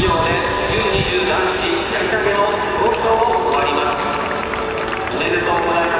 以上で U20 男子やり投げの表彰を終わります。おめでとうございます。